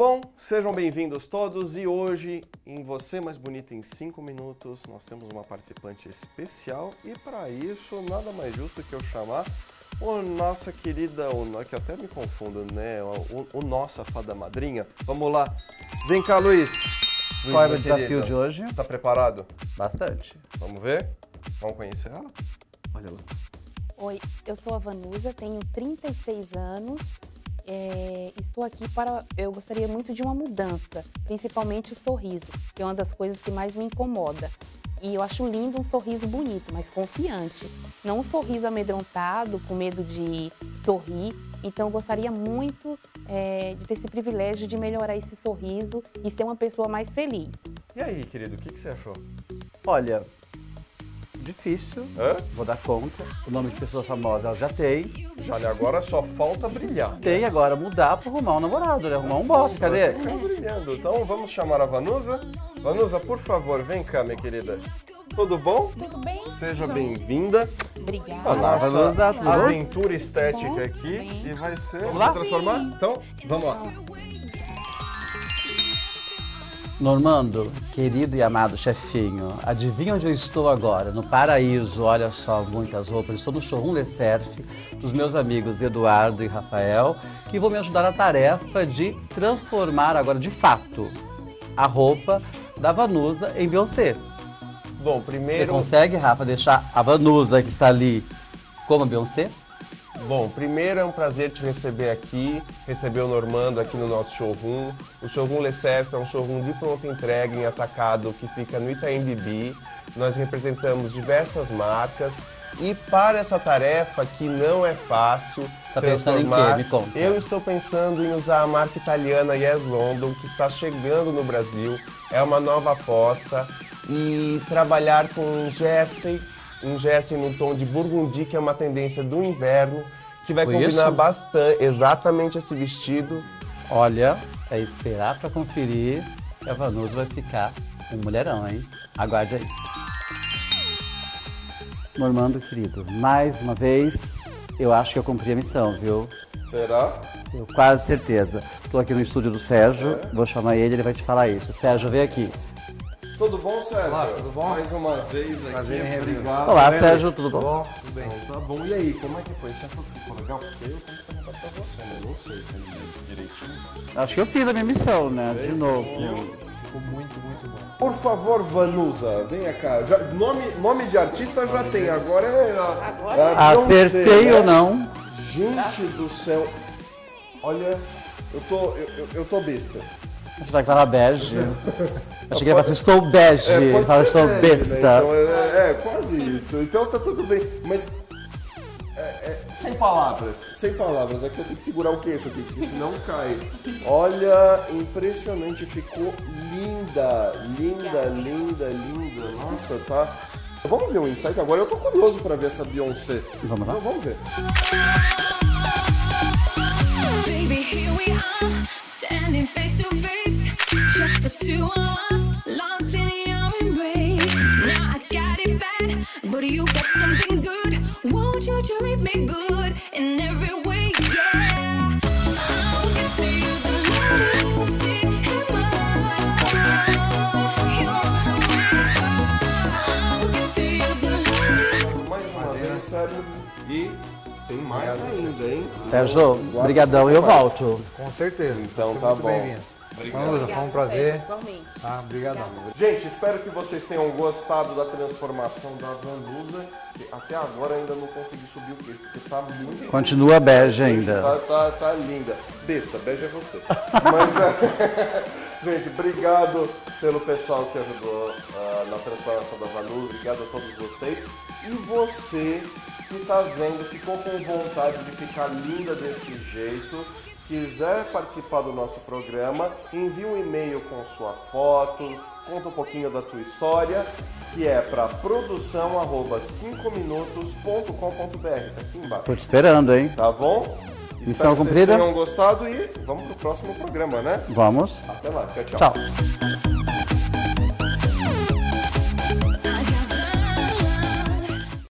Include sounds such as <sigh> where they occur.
bom? Sejam bem-vindos todos e hoje em Você Mais Bonita em 5 Minutos nós temos uma participante especial e para isso nada mais justo que eu chamar o nossa querida, o, que até me confundo, né? O, o, nossa fada madrinha. Vamos lá. Vem cá, Luiz. Luiz Qual é o desafio de hoje? Tá preparado? Bastante. Vamos ver? Vamos conhecer ela? Olha lá. Oi, eu sou a Vanusa, tenho 36 anos. É, estou aqui para. Eu gostaria muito de uma mudança, principalmente o sorriso, que é uma das coisas que mais me incomoda. E eu acho lindo um sorriso bonito, mas confiante. Não um sorriso amedrontado, com medo de sorrir. Então eu gostaria muito é, de ter esse privilégio de melhorar esse sorriso e ser uma pessoa mais feliz. E aí, querido, o que, que você achou? Olha, difícil, Hã? vou dar conta. O nome de pessoa famosa ela já tem. Já agora só falta brilhar. Tem agora mudar para arrumar um namorado, né? Arrumar um bofe, cadê? Tá brilhando. Então vamos chamar a Vanusa. Vanusa, por favor, vem cá, minha querida. Tudo bom? Tudo bem? Seja bem-vinda. Obrigada. A nossa Vanusa, aventura estética aqui. E vai ser. Vamos lá? transformar? Então, vamos lá. Normando, querido e amado chefinho, adivinha onde eu estou agora? No paraíso, olha só, muitas roupas. Estou no showroom Le Cerf dos meus amigos Eduardo e Rafael, que vão me ajudar na tarefa de transformar agora, de fato, a roupa da Vanusa em Beyoncé. Bom, Você primeiro. consegue, Rafa, deixar a Vanusa que está ali como a Beyoncé? Bom, primeiro é um prazer te receber aqui, receber o Normando aqui no nosso showroom. O showroom Le Cerf é um showroom de pronta entrega em atacado que fica no Itaim Bibi. Nós representamos diversas marcas e para essa tarefa que não é fácil Tá conta. eu estou pensando em usar a marca italiana Yes London que está chegando no Brasil. É uma nova aposta e trabalhar com jersey, um jersey no tom de burgundy que é uma tendência do inverno que vai Foi combinar isso? bastante exatamente esse vestido. Olha, é esperar para conferir que a Vanusa vai ficar um mulherão, hein? Aguarde aí. Normando, querido, mais uma vez, eu acho que eu cumpri a missão, viu? Será? Eu quase certeza. Estou aqui no estúdio do Sérgio, vou chamar ele, ele vai te falar isso. Sérgio, vem aqui. Tudo bom, Sérgio? Olá, tudo bom? Mais uma vez aqui. Prazer em. Olá? Sérgio, tudo bom? Bom, tudo bem. Então, tá bom. E aí, como é que foi? Você achou que ficou legal? Porque eu tenho que perguntar pra você, né? Eu Não sei se disse direitinho. Acho que eu fiz a minha missão, né? De novo. Ficou muito, muito bom. Por favor, Vanusa, venha cá. Já- nome, nome de artista já tem, agora é. a- a Beyoncé, Acertei né? ou não? Gente do céu. Olha, eu tô, eu, eu, eu tô besta. Achei que falar bege. Achei que ele falou, estou bege. Ele pode fala, estou bege, né? besta. Então, é, é, quase isso. Então tá tudo bem. Mas. é, é, sem palavras. Sem palavras. Aqui eu tenho que segurar o queixo aqui, porque senão cai. Olha, impressionante. Ficou linda. Linda, linda, linda. Nossa, tá. Vamos ver o insight agora. Eu tô curioso pra ver essa Beyoncé. Vamos lá? Então, vamos ver. Baby, here we are, standing face to face. E tem mais ainda, hein? Sérgio, brigadão, eu volto. Com certeza. Então Você tá muito bom. Vanusa, foi um prazer. Igualmente. Ah, obrigadão. Gente, espero que vocês tenham gostado da transformação da Vanusa. que Até agora ainda não consegui subir o queixo, porque tá muito. <laughs> Continua bege ainda. Tá, tá, tá linda. Besta, beijo é você. <laughs> Mas, é, gente, obrigado pelo pessoal que ajudou ah, na transformação da Vanusa. Obrigado a todos vocês. E você que tá vendo, ficou com vontade de ficar linda desse jeito, quiser participar do nosso programa, envie um e-mail com sua foto, conta um pouquinho da tua história, que é para produção arroba 5minutos.com.br. Tá aqui embaixo. Tô te esperando, hein? Tá bom? Missão Espero que cumprida? Vocês tenham gostado e vamos pro próximo programa, né? Vamos. Até lá. Tchau, tchau. Tchau.